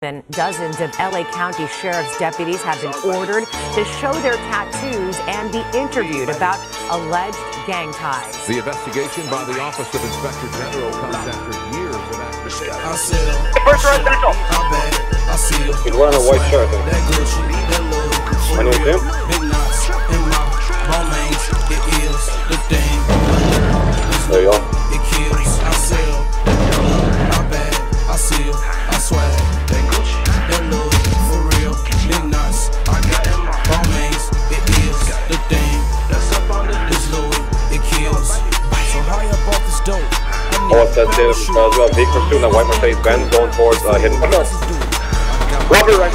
And dozens of LA County Sheriff's deputies have been ordered to show their tattoos and be interviewed about alleged gang ties. The investigation by the Office of Inspector General comes after years of active I. First residential. I bag. I seal. He's wearing a white shirt. though. That Gucci, that My name's Tim. There a as well. Big pursuit and white Mercedes Benz going towards uh, hidden. Robert, right.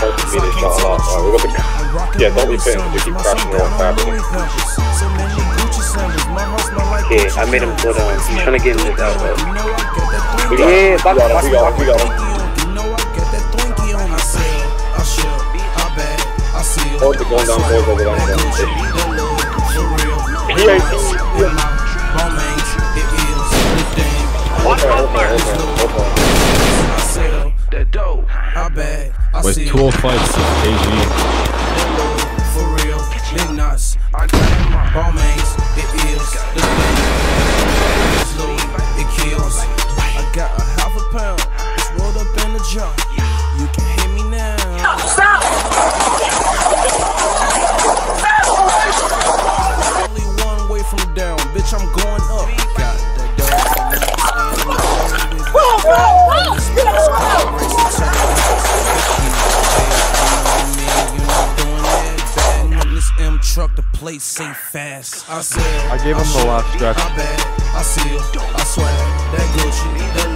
Hard to shut off. Uh, we got the- Yeah, don't be paying to keep crashing your own fabric. Okay, I made him slow down. He's trying to get in this outlet. Yeah, back- got him. We got him. We got him. Hold the going down towards over there. On. With 205 kg. For real, big nuts. I got in my Balmains. It truck, the plate say fast. I said, I gave him the last stretch. I bag, I seal, I swag, that Gucci,